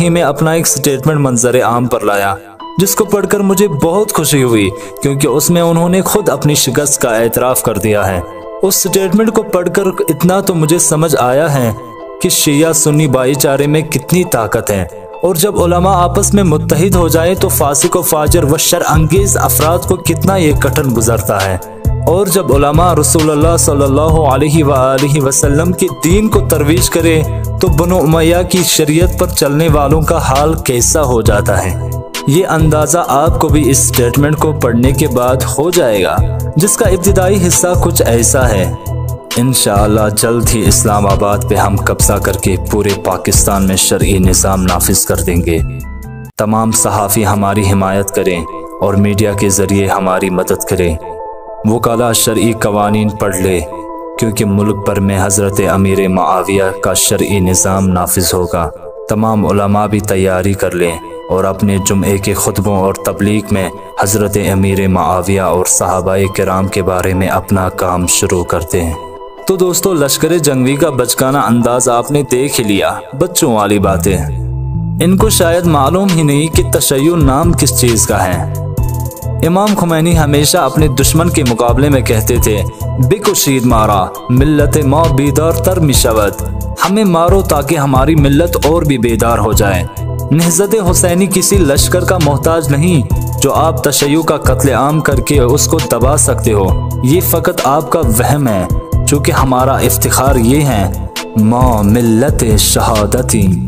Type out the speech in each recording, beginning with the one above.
ही में अपना एक स्टेटमेंट मंजर आम पर लाया, जिसको पढ़कर मुझे बहुत खुशी हुई, क्योंकि उसमें उन्होंने खुद अपनी शिकस्त का एतराफ़ कर दिया है। उस स्टेटमेंट को पढ़कर इतना तो मुझे समझ आया है कि शिया सुन्नी भाईचारे में कितनी ताकत है, और जब उलमा आपस में मुतहिद हो जाए तो फासिक व फाजर व शर अंगेज अफराद को कितना ये कठिन गुजरता है। और जब उलमा रसूलुल्लाह सल्लल्लाहु के दीन को तरवीज करे तो बनो उमैया की शरीयत पर चलने वालों का हाल कैसा हो जाता है? ये अंदाज़ा आपको भी इस स्टेटमेंट को पढ़ने के बाद हो जाएगा, जिसका इब्तदाई हिस्सा कुछ ऐसा है। इन जल्द ही इस्लामाबाद पे हम कब्जा करके पूरे पाकिस्तान में शर्य निज़ाम नाफिज कर देंगे। तमाम सहाफ़ी हमारी हिमायत करें और मीडिया के ज़रिए हमारी मदद करें। वकाला शर्य कवानीन पढ़ ले, क्योंकि मुल्क भर में हज़रत अमीर माविया का शर्य निज़ाम नाफिज होगा। तमाम उलमा भी तैयारी कर लें और अपने जुमे के खुतबों और तबलीग में हज़रत अमीर माविया और सहाबा कराम के बारे में अपना काम शुरू करते हैं तो दोस्तों, लश्कर जंगवी का बचकाना अंदाज आपने देख ही लिया। बच्चों वाली बातें। इनको शायद मालूम ही नहीं कि तशयु नाम किस चीज़ का है। इमाम खुमैनी हमेशा अपने दुश्मन के मुकाबले में कहते थे बेकुशीद मारा, मिल्लत मौ बेदार तर मिशवत। हमें मारो ताकि हमारी मिल्लत और भी बेदार हो जाए। नहजत हुसैनी किसी लश्कर का मोहताज नहीं, जो आप तशयु का कत्ल आम करके उसको दबा सकते हो। ये फ़कत आपका वहम है, चूँकि हमारा इफ्तार ये है, माँ मिल्लत शहादती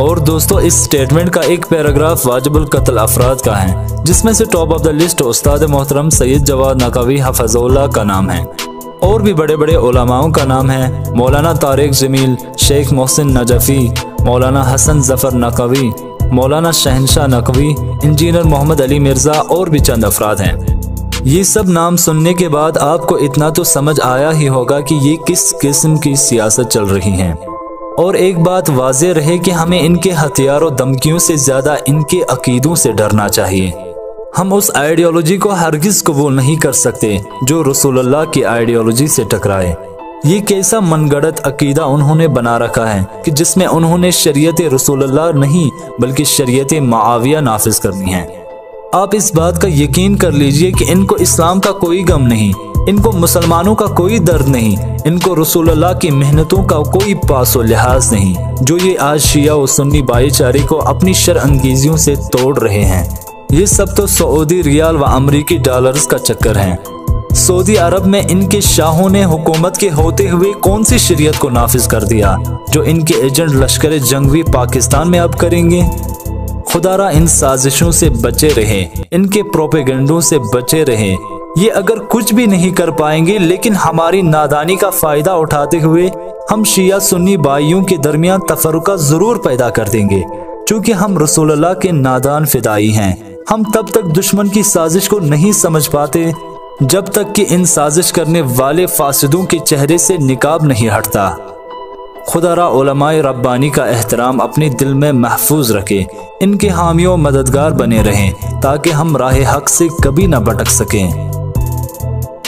और दोस्तों, इस स्टेटमेंट का एक पैराग्राफ वाजिबुल कत्ल अफराद का है, जिसमें से टॉप ऑफ़ द लिस्ट उस्ताद मोहतरम सैयद जवाद नकवी हफजोल्ला का नाम है। और भी बड़े बड़े ओलमाओं का नाम है, मौलाना तारिक जमील, शेख मोहसिन नजफ़ी, मौलाना हसन जफ़र नकवी, मौलाना शहनशाह नकवी, इंजीनियर मोहम्मद अली मिर्ज़ा और भी चंद अफराद हैं। ये सब नाम सुनने के बाद आपको इतना तो समझ आया ही होगा कि ये किस किस्म की सियासत चल रही है। और एक बात वाज रहे कि हमें इनके हथियारों धमकियों से ज़्यादा इनके अकीदों से डरना चाहिए। हम उस आइडियोलॉजी को हरगिज कबूल नहीं कर सकते जो रसूलुल्लाह की आइडियोलॉजी से टकराए। ये कैसा मनगढ़ंत अकीदा उन्होंने बना रखा है कि जिसमें उन्होंने शरीयत रसूलुल्लाह नहीं, बल्कि शरीयत माविया नाफिज करनी है। आप इस बात का यकीन कर लीजिए कि इनको इस्लाम का कोई गम नहीं। इनको मुसलमानों का कोई दर्द नहीं, इनको रसूलुल्लाह की मेहनतों का कोई पासो लिहाज नहीं, जो ये आज शिया और सुन्नी भाईचारे को अपनी शर अंगेजियों से तोड़ रहे हैं। ये सब तो सऊदी रियाल व अमरीकी डॉलर्स का चक्कर है। सऊदी अरब में इनके शाहों ने हुकूमत के होते हुए कौन सी शरीयत को नाफिज कर दिया, जो इनके एजेंट लश्कर जंगवी पाकिस्तान में अब करेंगे? खुदारा इन साजिशों से बचे रहे, इनके प्रोपेगेंडों से बचे रहे ये अगर कुछ भी नहीं कर पाएँगे, लेकिन हमारी नादानी का फ़ायदा उठाते हुए हम शिया सुन्नी भाइयों के दरमियान तफरुका ज़रूर पैदा कर देंगे। चूँकि हम रसूलुल्लाह के नादान फिदाई हैं, हम तब तक दुश्मन की साजिश को नहीं समझ पाते, जब तक कि इन साजिश करने वाले फासिदों के चेहरे से निकाब नहीं हटता। खुदारा रब्बानी का एहतराम अपने दिल में महफूज रखे, इनके हामियों मददगार बने रहें, ताकि हम राह हक से कभी ना भटक सकें।